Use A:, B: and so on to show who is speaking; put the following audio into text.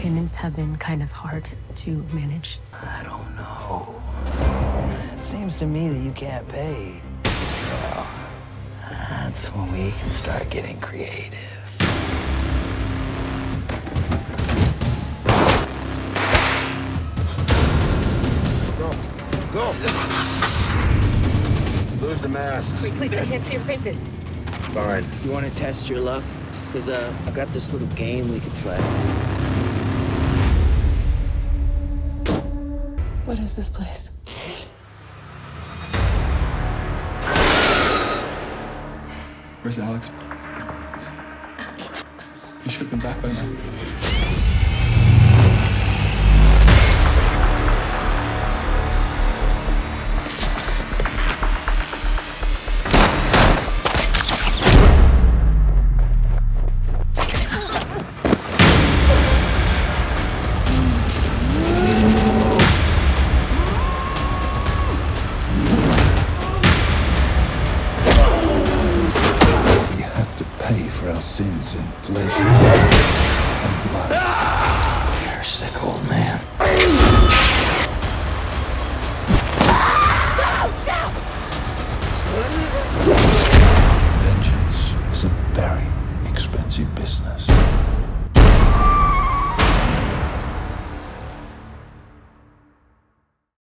A: tenants have been kind of hard to manage.
B: I don't know. It seems to me that you can't pay. Well, that's when we can start getting creative.
C: Go. Go. Lose the masks.
D: Wait, please, I can't see your faces.
C: Fine.
E: You want to test your luck? Because uh, I got this little game we could play.
A: What is this place?
F: Where's Alex? He should have been back by now.
G: pay for our sins in flesh and blood.
B: You're a sick old man. Vengeance is a very expensive business.